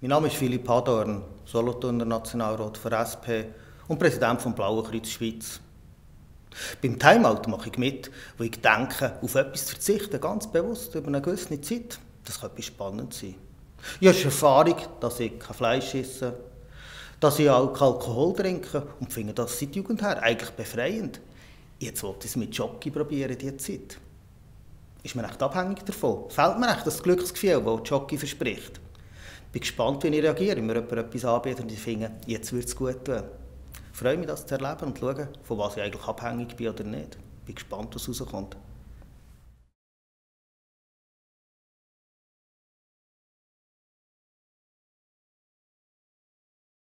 Mein Name ist Philipp Hadorn, Solothurner Nationalrat für SP und Präsident vom Blauen Kreuz Schweiz. Beim Timeout mache ich mit, wo ich denke, auf etwas zu verzichten, ganz bewusst über eine gewisse Zeit. Das könnte spannend sein. Ich habe Erfahrung, dass ich kein Fleisch esse, dass ich auch Alkohol trinke und finde das seit Jugend her eigentlich befreiend. Jetzt wollte ich es mit Jockey probieren, diese Zeit. Ist man echt abhängig davon? Fällt mir echt das Glücksgefühl, das Jockey verspricht? Bin gespannt, wie ich reagiere, wenn mir jemand etwas anbietet und ich finde, jetzt wird es gut tun. Ich freue mich, das zu erleben und zu schauen, von was ich eigentlich abhängig bin oder nicht. Ich bin gespannt, was rauskommt.